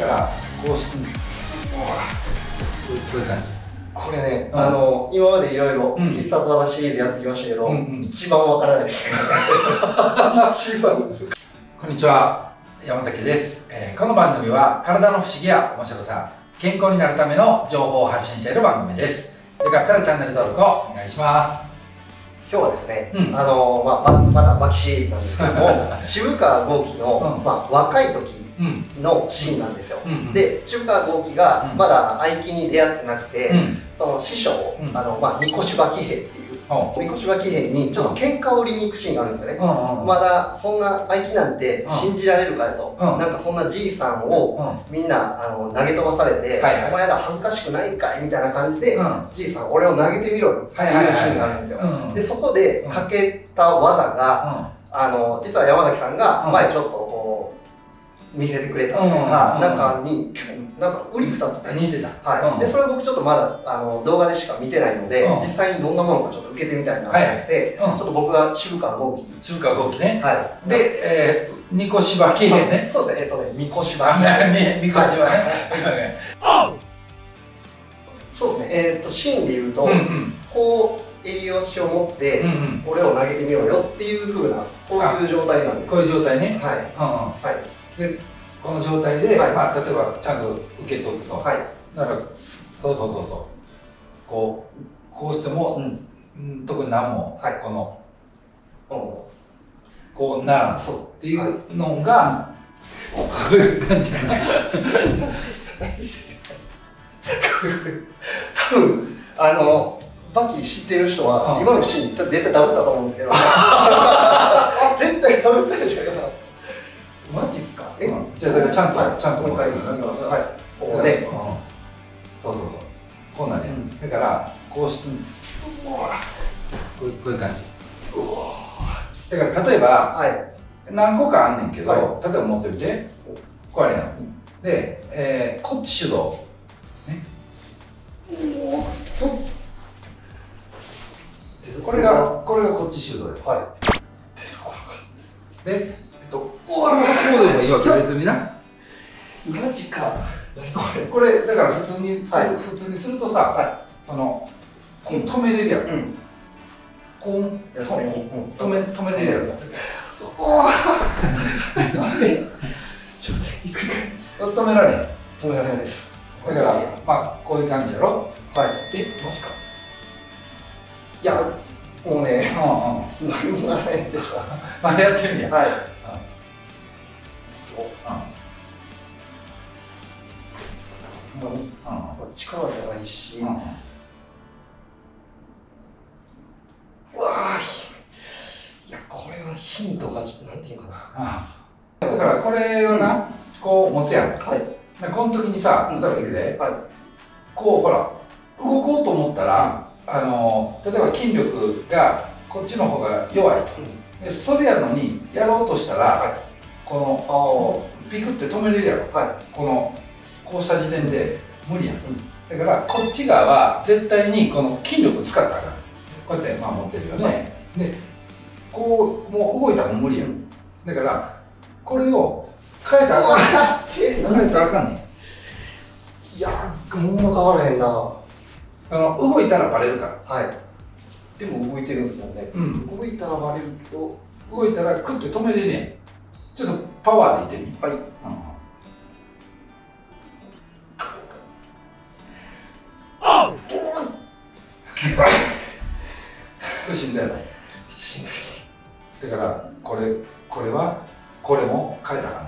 からこうしてこういう感じ。これね、うん。あの、今までいろいろうん。必殺技シリーズやってきましたけど、うんうん。一番わからないです。一番。こんにちは山崎です、えーこの番組は体の不思議や面白さ健康になるための情報を発信している番組です。よかったらチャンネル登録をお願いします。今日はですね、うん。あの、まあ、ままだバキシリーズなんですけども、渋川豪樹の、うん。まあ、若い時うんのシーンなんですよ。うんで、渋川豪樹がうん。まだ愛機に出会ってなくて、うん。その師匠、うん。あの、まあ、三越芝騎兵っていう、三越芝騎兵にちょっと喧嘩を売りに行くシーンがあるんですよね。まだそんな愛機なんてうん。信じられるかよと、うん。なんかそんなじいさんをうん。みんなあの投げ飛ばされて、お前ら恥ずかしくないんかいみたいな感じで、うん。じいさん俺を投げてみろよってはいうシーンがあるんですよ。うんでそこでかけた技が、あの実は山崎さんがうん。前ちょっと見せてくれたのが、うん中になんか売り二つうん似てた。はい、うん。でそれ僕ちょっとまだあの動画でしか見てないので、うん。実際にどんなものかちょっと受けてみたいなと思って、はい。うん。ちょっと僕が渋川豪樹に、渋川豪樹ね。はい、で、えー、ニコシバね。そうですね。えっとね三越あ芝みみこしはねそうですね。えっとシーンで言うと、こう襟足を持って、うんうん。俺を投げてみろよっていう風なこういう状態なんです。こういう状態ね。はい。はいでこの状態で、はい。まあ、例えばちゃんと受け取ると、はい。だからそうそうそうそう。こうこうしても、うん。うん、特に何も、はい。このう。んこうならそう。ていうのが、こういう感じかな。多分あのバキ知ってる人は、うん。今のシーン絶対ダブったと思うんですけど。絶対ダブったでしょじゃあだからちゃんとはい。ちゃんともう一回はい。こうねうん、そうそうそう。こうなん。ね、うん。だからこうしてこういうこういう感じ。だから例えばはい。何個かあんねんけど、は例えば持ってみてこれやん。で、えー、こっち手動。これがこれがこっち手動よはい。で、えっと、こうでもいいわけ別になマジか。何これこれだから普通にはい。普通にするとさ、はそのこう止めれるやん、うん。こうやとにうん止め止めれるやん。おー。なんで？ちょっと止められへん。止められないです。だからまあこういう感じやろ？はい。えマジか。いやもうねうんうん。何 もないでしょ。ま あやってみやはいう。ん。まあうん。まあ力じゃないし、うわいやこれはヒントがなんていうかな。あだからこれをな、こう持つやん。はい。でこの時にさ例えばいくで、はい。こうほら動こうと思ったら、あの例えば筋力がこっちの方が弱いと。でそれやのにやろうとしたら、はいこあのピクって止めれるやろ。あはい。このこうした時点で無理やん、だからこっち側は絶対にこの筋力使ったかん。こうやってまあ持ってるよね、でこうもう動いたらもう無理やん。だからこれを変えたらあかん。変えたらあかんねん。いやほんま変わらへんな。はあの動いたらバレるから。い。でも動いてるんですもんね、うん。動いたらバレるけど。動いたらクッて止めれるやんちょっとパワーでいってみ。はい。うん。これしんどいやろしんどいだからこれこれはこれも変えたら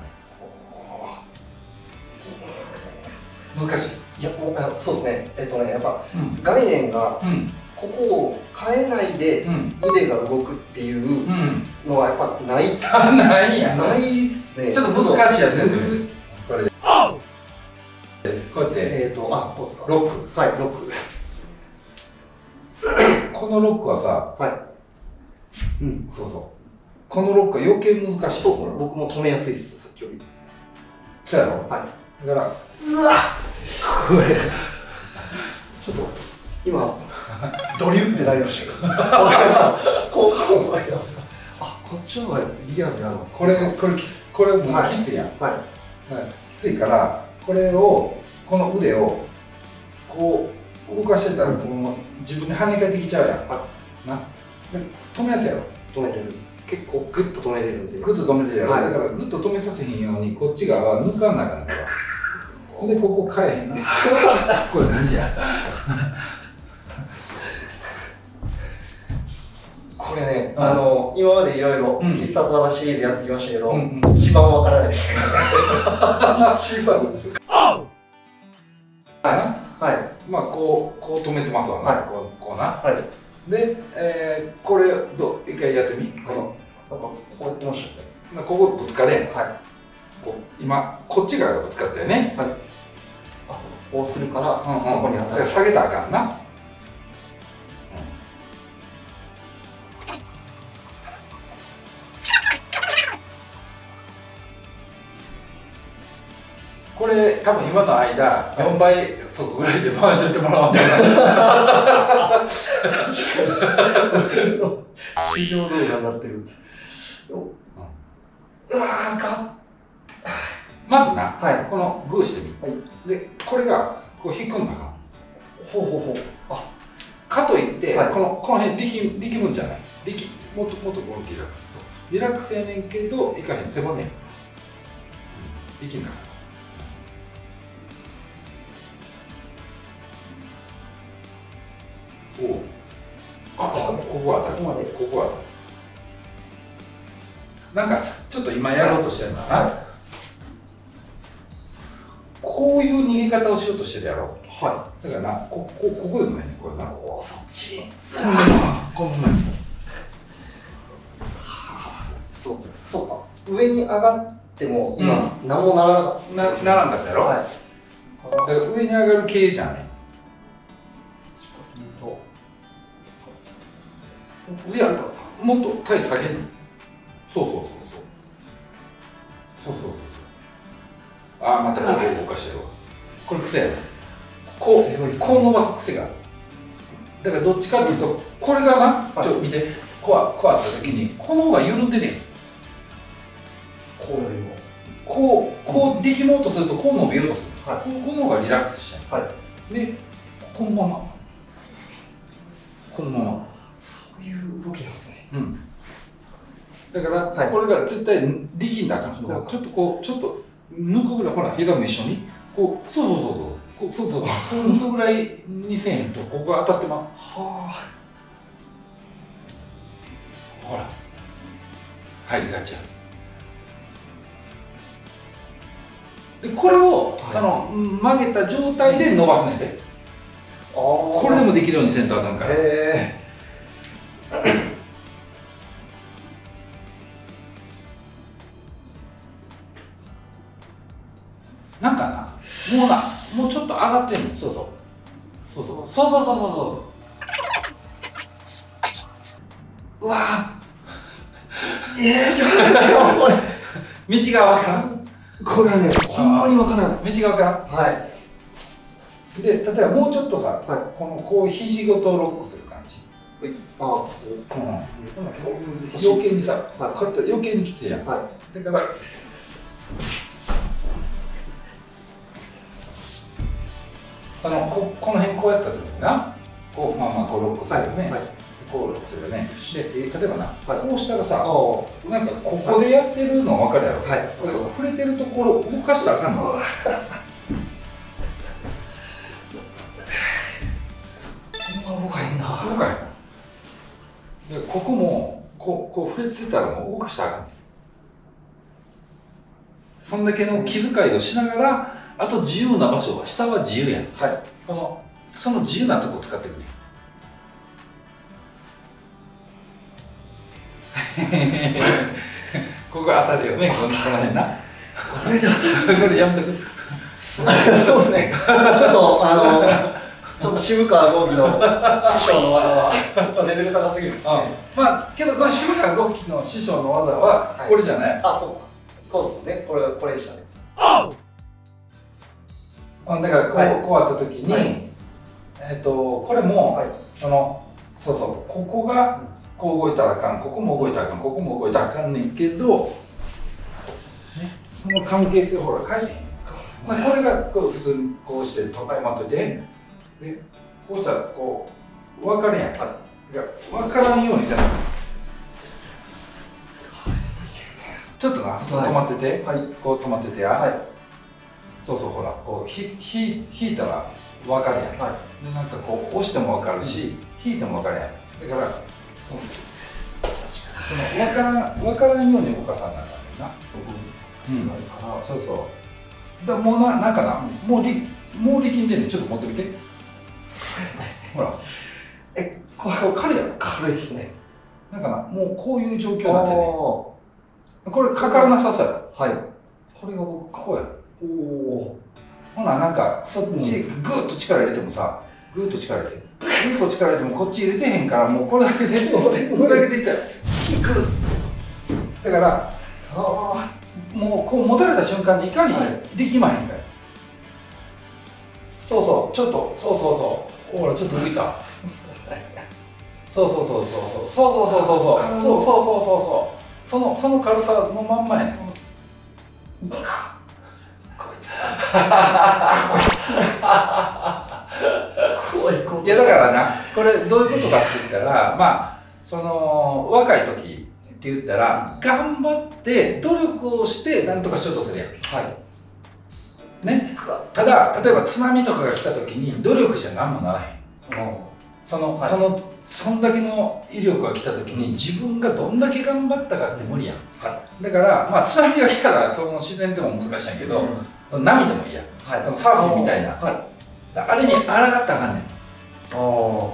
ねん。難しい。いやもうあそうですね。えっとねやっぱうん。概念がうん。ここを変えないでうん。腕が動くっていううんのはやっぱない。あ ないん。やないっすね。ちょっと難しいやつやこれで。こうやって。えっとあそうですかロック。はいロック。このロックはさはい。うん。そうそう。このロックは余計難しいそうそう。僕も止めやすいですさっきより。そうやろ？はい。だからうわこれ。ちょっと今ドリュってなりましたけど。わかりますか効果音があこっちの方がリアルやなこれこれこれもきついやん、はい。はい。きついからこれをこの腕をこう動かしてたらこの自分で跳ね返ってきちゃうやん、はな。で止めやすいやろ。止めれる。結構グッと止めれるんで。グッと止めれるやろ、はい。だからグッと止めさせへんようにこっち側は抜かなあかんから。でここ変えへんね これ感じやこれね、うん。あの今までいろいろうん。必殺技シリーズやってきましたけど、うんうん。一番わからないです。一番。はい。まあこうこう止めてますわな、はい。こうこうな。はい。で、えーこれどう？一回やってみ？この。なんかこうやってましたねまあここぶつかれ。んはい。こう今こっち側がぶつかったよね。あこうするから、うんうん。ここに当たる。下げたらあかんな、これ多分今の間4倍速ぐらいで回しててもらおうと思 い。ます非常動画になってる。うまずなはいこのグーしてみ、はい。でこれがこう引くんだかほうほうほう。あ。かといって、はい。このこの辺力力むんじゃない？力もっともっとこうリラックスリラックスやねんけどいかへん。背骨。うん、力んだからこは当たるここまで。ここは当たるなんかちょっと今やろうとしてるんだな、はこういう逃げ方をしようとしてるやろ。はだからなここここでもないね。これいな。おそっち。こんなにそうそうか。上に上がっても今、何もならなかっなならんかったやろ、たはい。だから上に上がる系じゃないいやもっと体下げんの？そうそうそうそう。そうそうそうそう。ああまたこれ動かしてるわ。これ癖やねこうこう伸ばす癖がある。だからどっちかっていうとこれがな、はい。ちょっと見てこうあこうあった時にこの方が緩んでねこうよりも。こうこう力もうとするとこう伸びようとする、はい。この方がリラックスしてるはい。でこのまま。このままいう動きなんですね。うん。だから、はい。これが絶対力んだらあかんなんか。こうちょっとこうちょっと抜くぐらいほら膝も一緒に。こうそうそうそうそう。そうそうそう。抜くぐらいにせえへんとここが当たってまう。はほら。入りがちや。でこれを、はい。そのうん曲げた状態で伸ばすねんで。あここれでもできるようにせんとあかんから。へな上がってんの？そうそう。そうそう。そうそうそうそう。そううわ。え えー、ちょっと待って。道がわからん。これはねほんまにわからない道がわからはい。んで例えばもうちょっとさ、はい。このこう肘ごとロックする感じ、あうん、余計にさ、はい。こうやって余計にきついやん。はだからそのここの辺こうやった時にな。こうまあまあこうロックするよね、はいこうロックするよね。でえ例えばな、はい。こうしたらあさはなんかここでやってるの分かるやろ、い。これ触れてるところ動かしたらあかんの。そんな動かへんな。動かへん。でここもこうこう触れてたらもう動かしたらあかん。そんだけの気遣いをしながらあと自由な場所は下は自由やん。はい。このその自由なとこ使ってくれ。ここ当たるよね このこの辺な。これだこれやめとく。そうですね。ちょっとあのちょっと渋川豪樹の師匠の技はちょっとレベル高すぎるんですね。あまあけどこの渋川豪樹の師匠の技ははい。これじゃない、あそうか。そうですね。これこれでしたね。うんだからこう,、はい。こうあった時に、はい。えっ、とこれも、はい。そのそうそうここがこう動いたらあかんここも動いたらあかんここも動いたらあかんねんけど、ね、その関係性をほら変えてへんまあ、これがこう普通にこうして止まっといてでこうしたらこう分かるやん、はい。分からんようにせなちょっとな止まってて、はい。こう止まっててや、はいそうそうほらこうひひ引いたら分かるやん、はでなんかこう押しても分かるし、引いても分かるやん。だからそのその分からん分からんように動かさなあかんねんな。うん。なるかなそうそう。だもうななんかな、もうりもう力んでんねん。ちょっと持ってみて。ほら。えこう軽いやろ軽いっすね。なんかなもうこういう状況なってんねん。はこれかからなさそうや。ろい。これが僕こうやおおほななんかそっちグーッと力入れてもさグーッと力入れて。グーッと力入れてもこっち入れてへんからもうこれだけでこれだけでいったよ引く。だからあもうこう持たれた瞬間にいかにはい。力まへんかよ、そうそうちょっとそうそうそう。ほらちょっと浮いた。そうそうそうそうそう。そうそうそうそう。そうそうそうそう。そのその軽さのまんまやねん。怖い怖い。いやだからなこれどういうことかって言ったらまあその若い時って言ったら頑張って努力をして何とかしようとするやん。はい。ね？ただ例えば津波とかが来た時に努力じゃ何もならへん。あその、はい。そのそんだけの威力が来た時に自分がどんだけ頑張ったかって無理やん。はだからまあ津波が来たらその自然でも難しいんやけど、うんその波でもいいや。んはい。そのサーフィンみたいな。はい。あれに抗ったらあかんねん。あ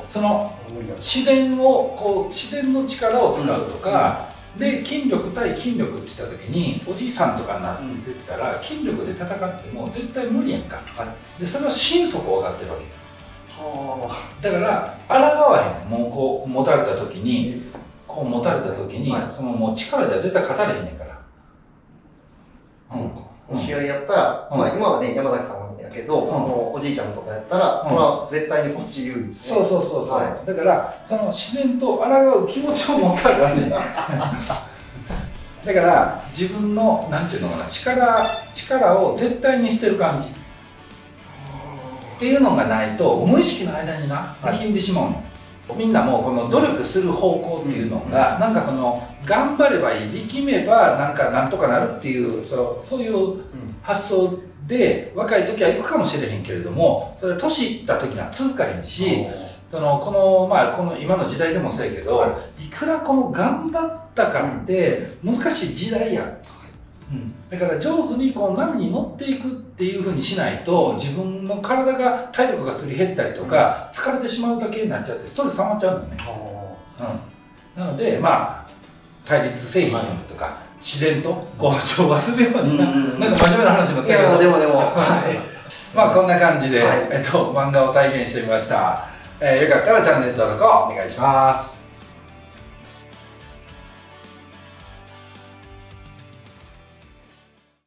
その自然をこう自然の力を使うとか、で筋力対筋力って言った時におじいさんとかになってったら、筋力で戦っても絶対無理やんか。はい。でそれは心底分かってるわけ。はだから抗わへん。もうこう持たれた時にこう持たれた時に、はい。そのもう力では絶対勝たれへんねんから、試合やったら、うん。まあ今はね山崎さんやけど、おじいちゃんとかやったら、うん。これは絶対にこっち有利ですね。そうそうそうそう、はだからその自然と抗う気持ちを持ったらね だから自分のなんていうのかな力力を絶対に捨てる感じ。っていうのがないと無意識の間になはい。力んでしまうの、みんなもうこの努力する方向っていうのが、なんかその頑張ればいい力めばなんかなんとかなるっていうそうそういううん。発想で若い時は行くかもしれへんけれどもそれ年いった時には続かへんし、そのこのまあこの今の時代でもそうやけど、、はい。くらこの頑張ったかって難しい時代やん、うん、だから上手にこう波に乗っていくっていうふうにしないと自分の体が体力がすり減ったりとか、疲れてしまうだけになっちゃってストレス溜まっちゃうんだよね、あうん、なのでまあ対立製品とか、自然とこう調和するようにな、うんなんか真面目な話になったけどでもでも。はい。まあこんな感じで、はい。えっと、漫画を体験してみました、えーよかったらチャンネル登録をお願いします